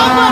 Come on.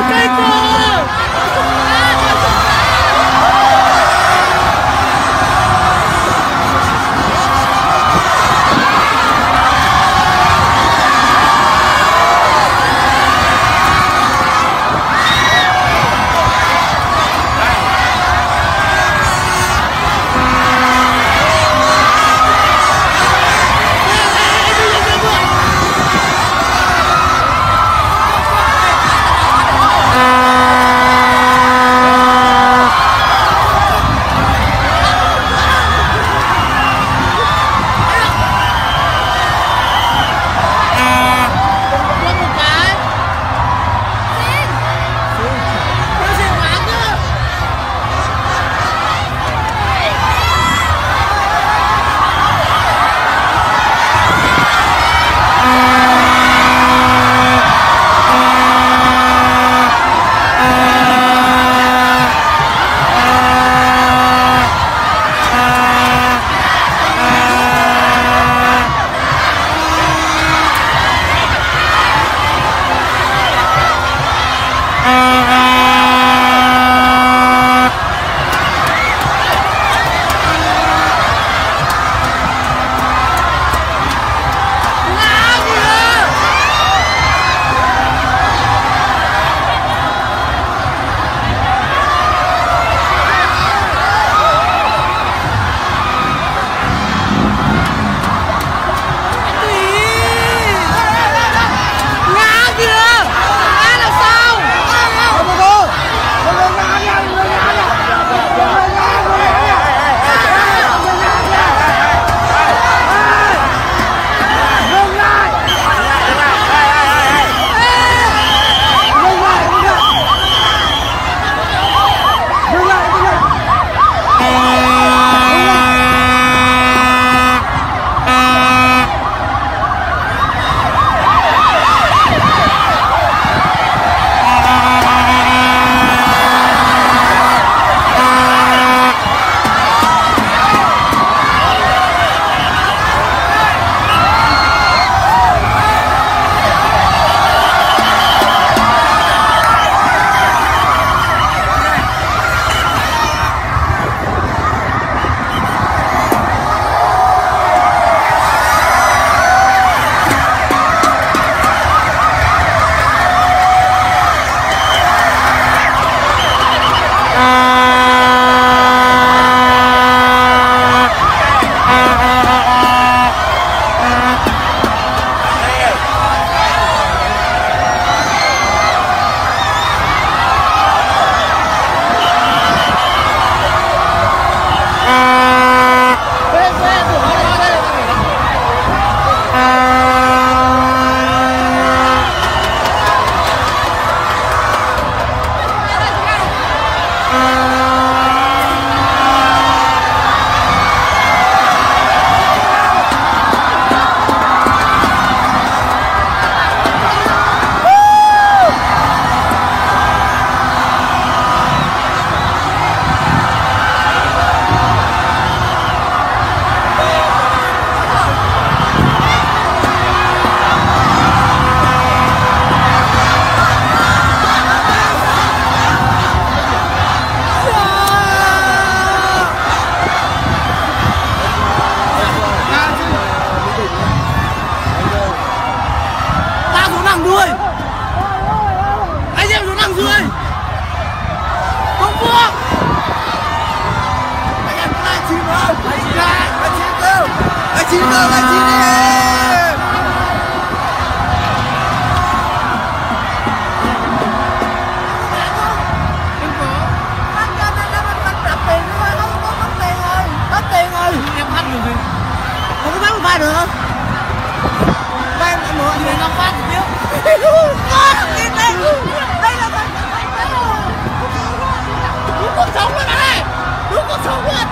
không anh em có đang chìm không anh chìm anh anh chìm không anh chìm không anh chìm đi được không? Ba em mượn thì nó phát chứ. So what?